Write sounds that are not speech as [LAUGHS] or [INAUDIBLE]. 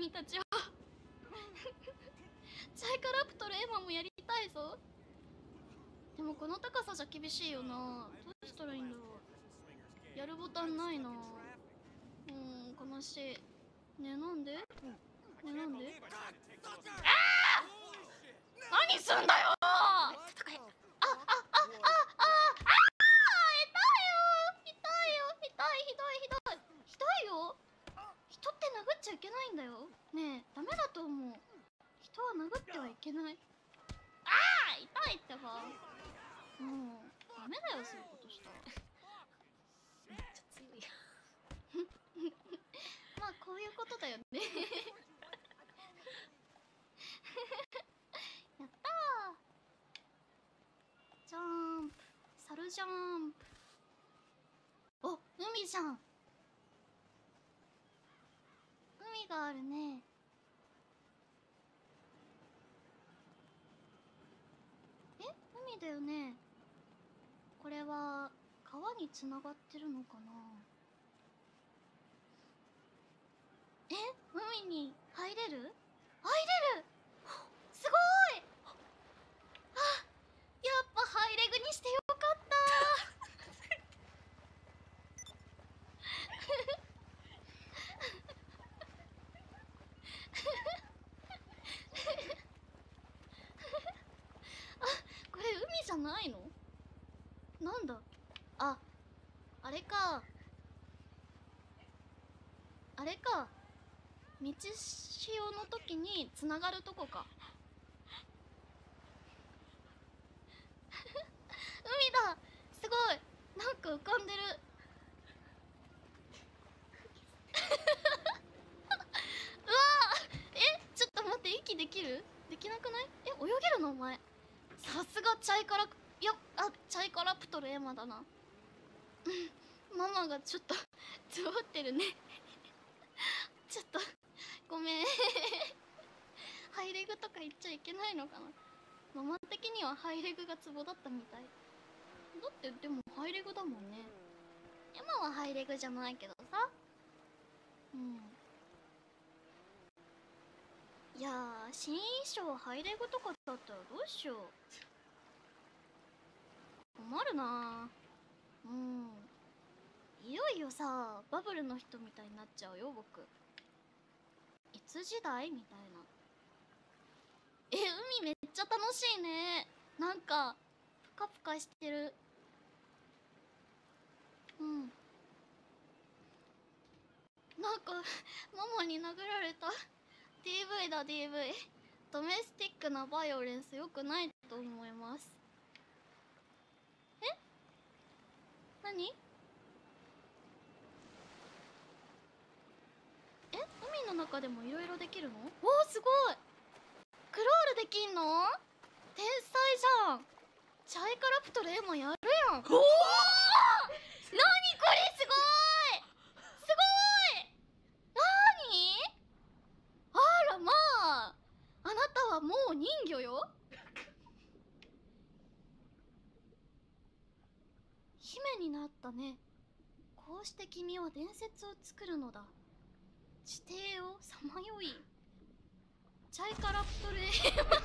君たちは。[LAUGHS] チャイカラプトルエマもやりたいぞ。でもこの高さじゃ厳しいよな。どうしたらいいんだろう。やるボタンないな。うん悲しい。ねなんで？ねなんで？ああ何すんだよ！戦えゃいけないんだよ。ねえダメだと思う。人は殴ってはいけない。ああ痛いってば。もうダメだよそういうことしたら。めっちゃ強いや [LAUGHS] まあこういうことだよね。[LAUGHS] やったー。ジャンプ。猿ジャンプ。お海じゃん海があるね。え？海だよね。これは川につながってるのかな？え？海に入れる入れるすごいあやっぱハイレグにしてよかったあ [LAUGHS] あこれ海じゃないの？なんだ？ああれか。あれか。道潮の時につながるとこか。[LAUGHS] 海だ。すごい。なんか浮かんでるうわーえちょっと待って息できるできなくないえ泳げるのお前さすがチャイカラよあチャイカラプトルエマだな。ママがちょっと [LAUGHS] つぼってるね。[LAUGHS] ちょっとごめん。[LAUGHS] ハイレグとか言っちゃいけないのかな。ママ的にはハイレグがツボだったみたい。だってでもハイレグだもんね。エマはハイレグじゃないけどさ。うん。いや新衣装ハイレグとかだったらどうしよう。困るな。うん。いよいよさバブルの人みたいになっちゃうよ僕。いつ時代？みたいな。え海めっちゃ楽しいね。なんかプカプカしてる。うん。なんか [LAUGHS] ママに殴られた。DV だ DV ドメスティックなバイオレンス良くないと思います。え？何？え？海の中でもいろいろできるの？おおすごい。クロールできんの？天才じゃん。チャイカラプトルエマやるやん。おお何これすごいすごい何あらまああなお人魚よ。姫になったね。こうして君は伝説を作るのだ。地底をさまよい。チャイカラプトルエマ